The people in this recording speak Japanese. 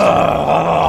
ああ